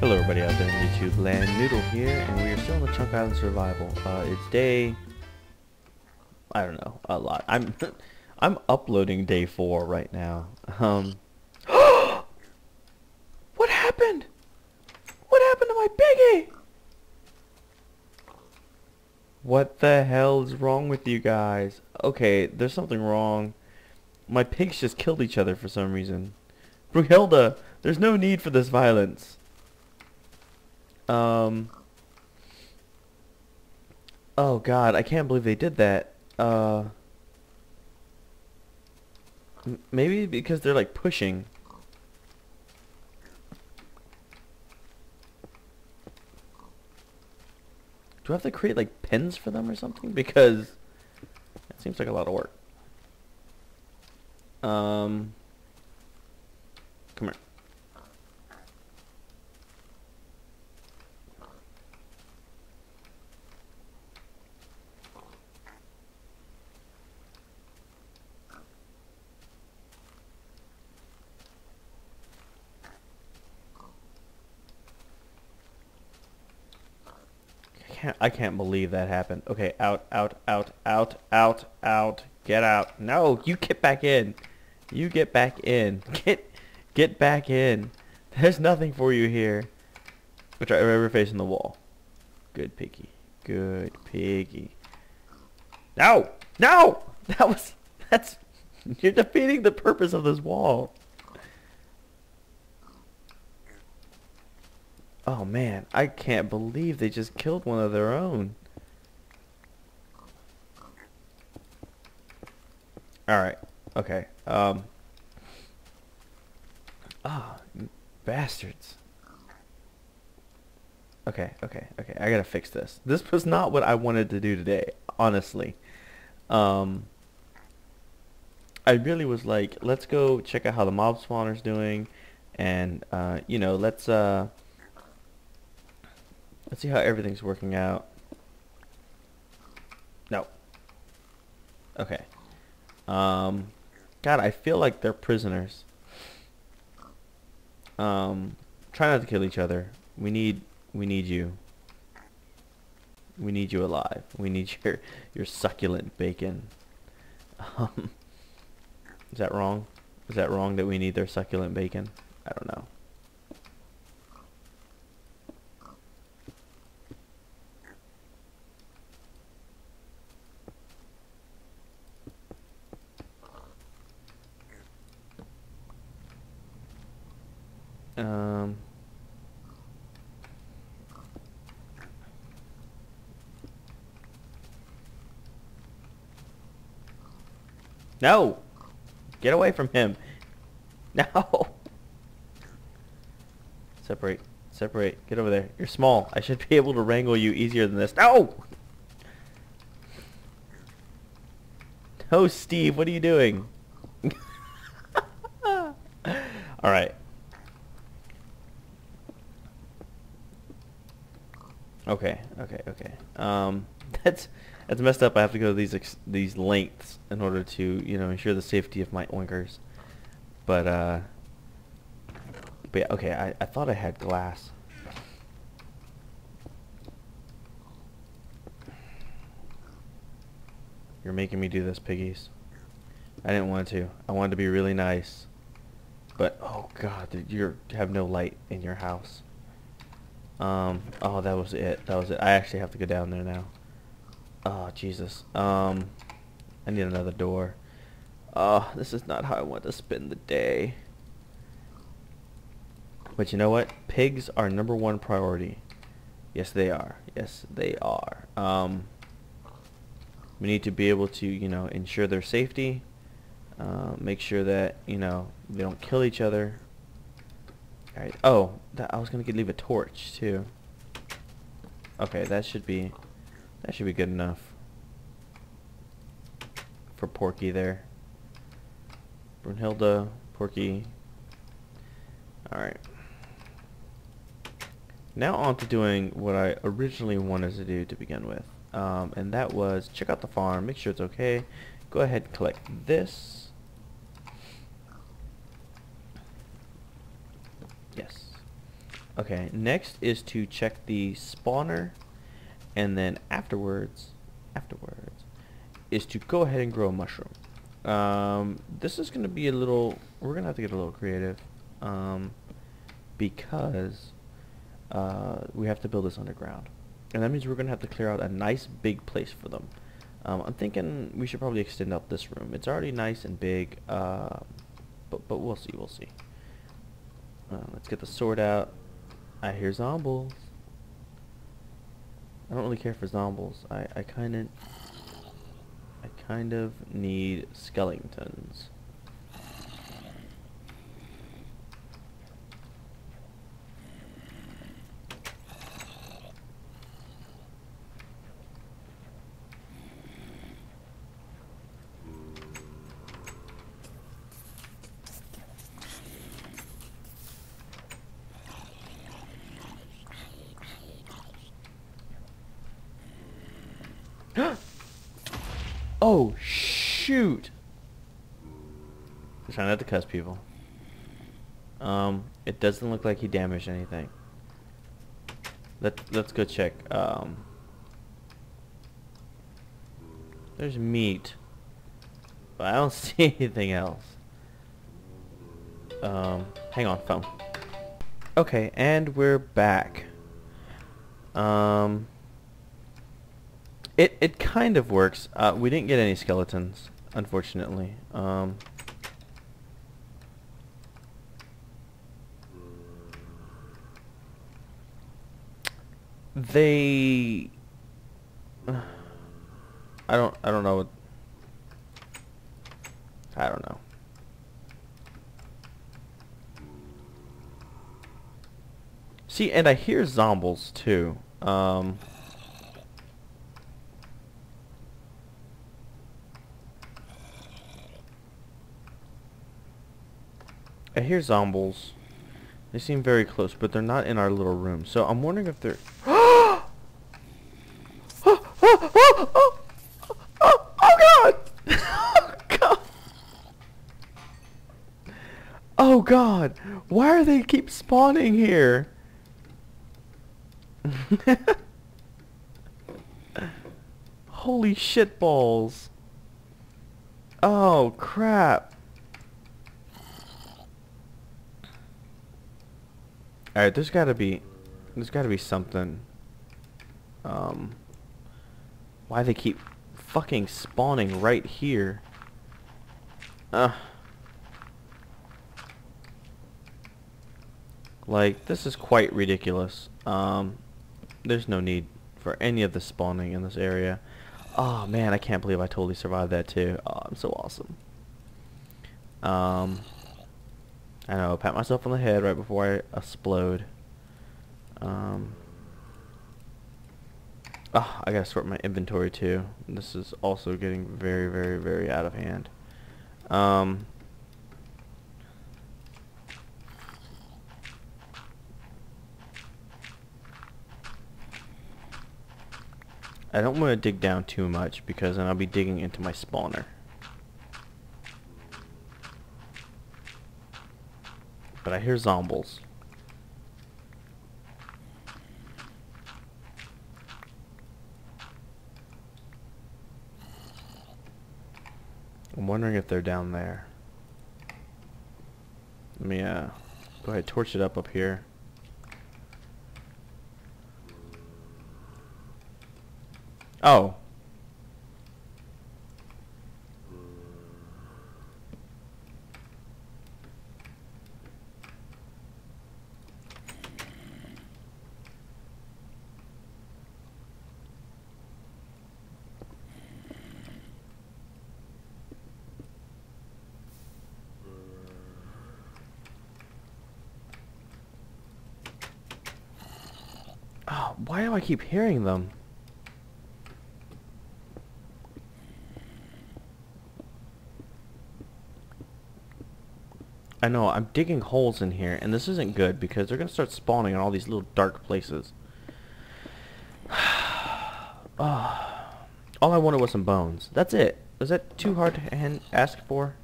Hello everybody out there in YouTube land, Noodle here, and we are still in the Chunk Island Survival. Uh, it's day... I don't know, a lot. I'm I'm uploading day four right now. Um... what happened? What happened to my piggy? What the hell is wrong with you guys? Okay, there's something wrong. My pigs just killed each other for some reason. Brunhilde, there's no need for this violence. Um. Oh god, I can't believe they did that. Uh. Maybe because they're like pushing. Do I have to create like pens for them or something? Because it seems like a lot of work. Um. Come here. Can't, I can't believe that happened. Okay, out, out, out, out, out, out. Get out. No, you get back in. You get back in. Get, get back in. There's nothing for you here. Which I ever facing the wall. Good piggy. Good piggy. No! No! That was, that's, you're defeating the purpose of this wall. Oh man, I can't believe they just killed one of their own. Alright, okay. Um. Ah, m- bastards. Okay, okay, okay. I gotta fix this. This was not what I wanted to do today, honestly. Um. I really was like, let's go check out how the mob spawner's doing, and uh, you know, let's uh. Let's see how everything's working out. No. Okay. Um, God, I feel like they're prisoners. Um, try not to kill each other. We need, we need you. We need you alive. We need your, your succulent bacon. Um, is that wrong? Is that wrong that we need their succulent bacon? I don't know. Um, no! Get away from him! No! Separate. Separate. Get over there. You're small. I should be able to wrangle you easier than this. No! No, Steve, what are you doing? Alright. Okay, okay, okay. Um, that's that's messed up. I have to go to these these lengths in order to you know ensure the safety of my oinkers. But uh, but yeah, okay. I I thought I had glass. You're making me do this, piggies. I didn't want to. I wanted to be really nice. But oh god, you have no light in your house. Um, oh, that was it. That was it. I actually have to go down there now. Oh, Jesus. Um, I need another door. Oh, this is not how I want to spend the day. But you know what? Pigs are number one priority. Yes, they are. Yes, they are. Um, we need to be able to, you know, ensure their safety. Uh, make sure that, you know, they don't kill each other. Alright. Oh, that, I was gonna leave a torch too. Okay, that should be that should be good enough for Porky there. Brunhilde, Porky. Alright. Now on to doing what I originally wanted to do to begin with. Um, and that was check out the farm, make sure it's okay, go ahead and collect this. Yes. Okay, next is to check the spawner, and then afterwards, afterwards, is to go ahead and grow a mushroom. Um, this is going to be a little, we're going to have to get a little creative, um, because uh, we have to build this underground. And that means we're going to have to clear out a nice big place for them. Um, I'm thinking we should probably extend out this room. It's already nice and big, uh, but, but we'll see, we'll see. Uh, let's get the sword out. I hear zombies. I don't really care for zombies. I, I kind of... I kind of need skeletons. oh, shoot! Trying not to cuss people. Um, it doesn't look like he damaged anything. Let, let's go check. Um, there's meat. But I don't see anything else. Um, hang on, phone. Okay, and we're back. Um, it it kind of works. Uh, we didn't get any skeletons, unfortunately. Um, they. I don't. I don't know. What, I don't know. See, and I hear zombies too. Um, I hear zombies. They seem very close, but they're not in our little room. So I'm wondering if they're... oh, oh, oh, oh, oh, oh, God! oh, God! Oh, God! Why are they keep spawning here? Holy shit balls. Oh, crap. Alright, there's gotta be there's gotta be something. Um why they keep fucking spawning right here. Uh like this is quite ridiculous. Um there's no need for any of the spawning in this area. Oh man, I can't believe I totally survived that too. Oh, I'm so awesome. Um I know, pat myself on the head right before I explode. Um, oh, I gotta sort my inventory too. This is also getting very, very, very out of hand. Um, I don't want to dig down too much because then I'll be digging into my spawner. But I hear zombies. I'm wondering if they're down there. Let me uh, go ahead torch it up up here. Oh, Why do I keep hearing them? I know, I'm digging holes in here, and this isn't good because they're going to start spawning in all these little dark places. oh, all I wanted was some bones. That's it. Was that too hard to ask for?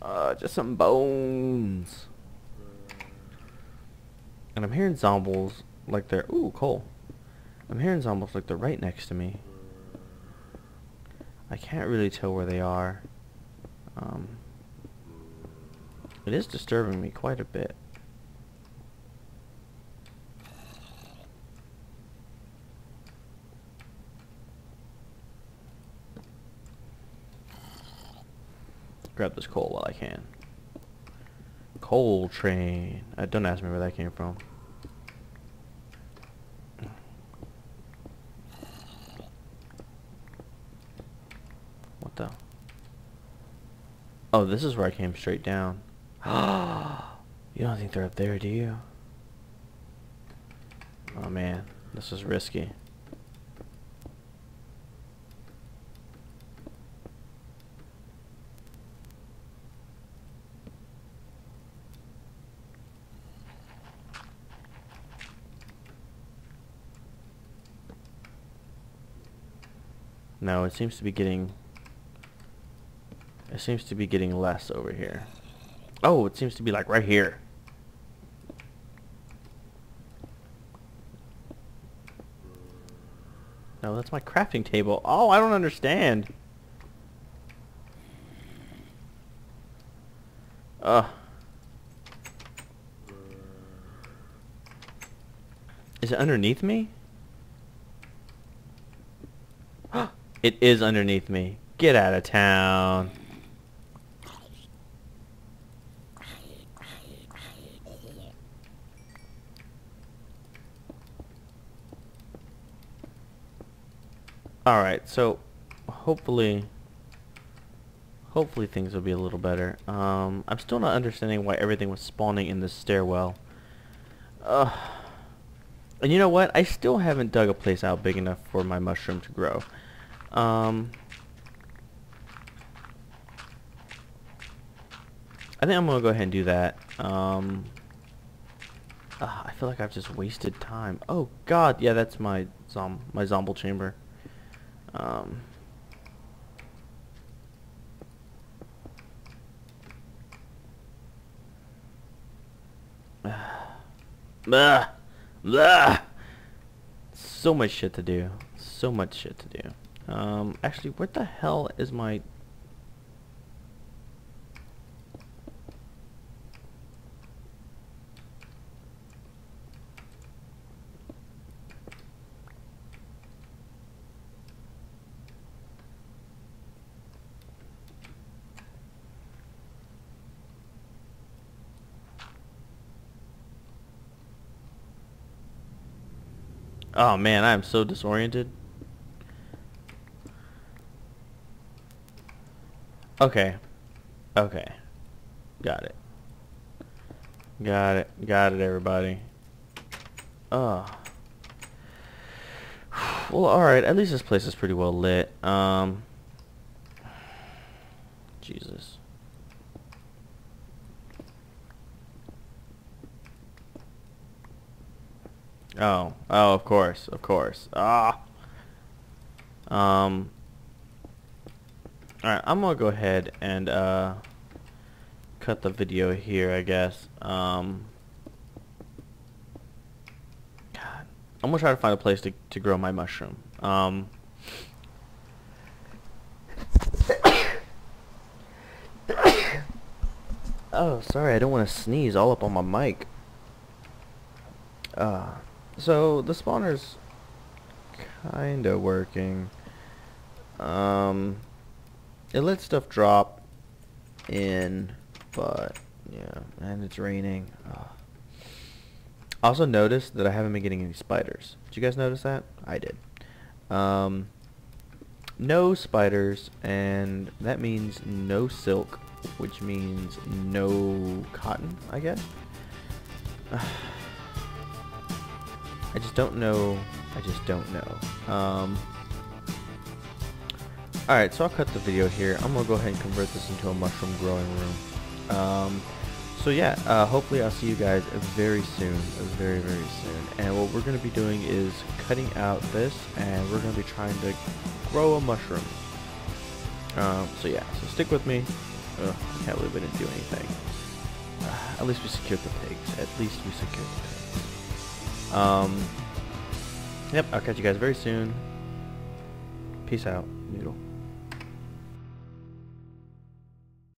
Uh, just some bones. And I'm hearing zombies like they're... Ooh, coal. I'm hearing zombies like they're right next to me. I can't really tell where they are. Um, it is disturbing me quite a bit. Grab this coal while I can. Coal train. Uh, don't ask me where that came from. What the? Oh, this is where I came straight down. you don't think they're up there, do you? Oh man, this is risky. No, it seems to be getting... It seems to be getting less over here. Oh, it seems to be like right here. No, that's my crafting table. Oh, I don't understand. Ugh. Is it underneath me? It is underneath me. Get out of town. Alright, so hopefully hopefully things will be a little better. Um, I'm still not understanding why everything was spawning in this stairwell. And you know what? I still haven't dug a place out big enough for my mushroom to grow. Um, I think I'm gonna go ahead and do that. Um, uh, I feel like I've just wasted time. Oh God, yeah, that's my zom my zombie chamber. Um, blah, blah. So much shit to do. So much shit to do. Um, actually, what the hell is my... Oh man, I am so disoriented. Okay. Okay. Got it. Got it. Got it, everybody. Oh. Well, alright. At least this place is pretty well lit. Um. Jesus. Oh. Oh, of course. Of course. Ah. Um. Alright, I'm gonna go ahead and uh, cut the video here, I guess. Um, God, I'm gonna try to find a place to, to grow my mushroom. Um, oh, sorry, I don't want to sneeze all up on my mic. Uh, so, the spawner's kinda working. Um, it lets stuff drop in, but yeah, and it's raining. Oh. Also noticed that I haven't been getting any spiders. Did you guys notice that? I did. Um, no spiders, and that means no silk, which means no cotton, I guess. I just don't know. I just don't know. Um, Alright, so I'll cut the video here. I'm going to go ahead and convert this into a mushroom growing room. Um, so yeah, uh, hopefully I'll see you guys very soon, very, very soon. And what we're going to be doing is cutting out this, and we're going to be trying to grow a mushroom. Um, so yeah, so stick with me. Ugh, I can't believe I didn't do anything. Uh, at least we secured the pigs. At least we secured the pigs. Um, yep, I'll catch you guys very soon. Peace out, Noodle.